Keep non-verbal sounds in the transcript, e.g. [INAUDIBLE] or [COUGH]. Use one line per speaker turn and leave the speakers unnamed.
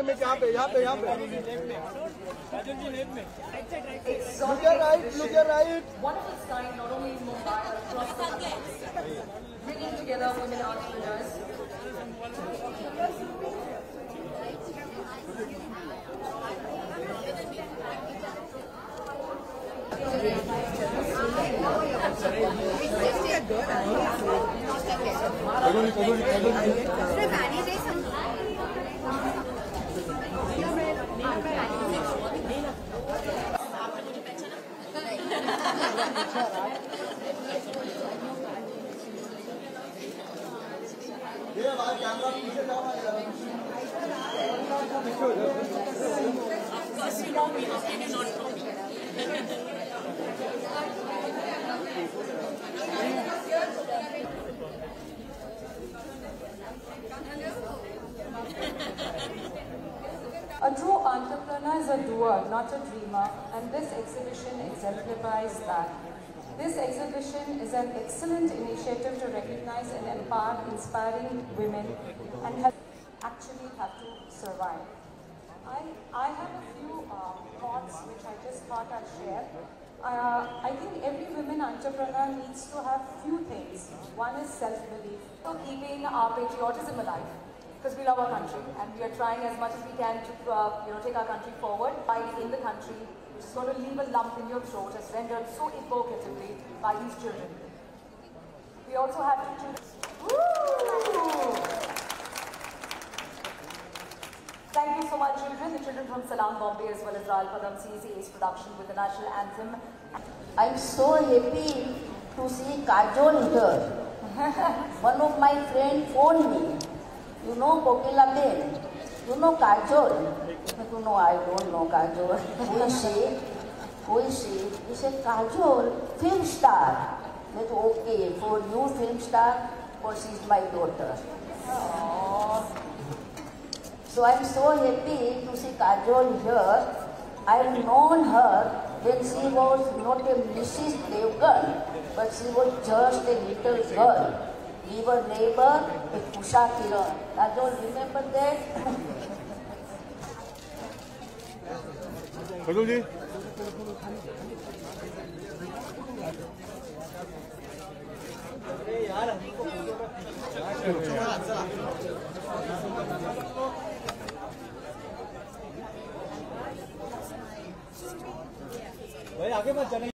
में यहाँ पे यहाँ पे यहाँ पे
It's
Look your right, look your right.
one of its kind, not only in Mumbai but across the country, bringing together women entrepreneurs.
A true Grazie. Entrepreneur is a doer, not a dreamer, and this exhibition exemplifies that. This exhibition is an excellent initiative to recognize and empower inspiring women and have actually have to survive. I, I have a few uh, thoughts which I just thought I'd share. Uh, I think every women entrepreneur needs to have few things. One is self-belief.
So keeping our patriotism alive because we love our country and we are trying as much as we can to uh, you know take our country forward. Pride in the country, which is going to leave a lump in your throat, as rendered so evocatively by these children. We also have to children. Woo! Thank you so much, children. The children from Salam Bombay as well as Rajal Padam CACA's production with the national anthem.
I'm so happy to see Kajol here. [LAUGHS] One of my friend phoned me. You know Kokila Ben? You know Kajol? I don't know, I don't know Kajol. Who is she? Who is she? He said, Kajol, film star. I said, okay, for you film star, for she's my daughter. So I'm so happy to see Kajol here. I've known her when she was not a Mrs. Devgan, but she was just a little girl. We were neighbor with Kusha Kiran. Kajol, remember that?
Kajol ji भाई आगे मत जाने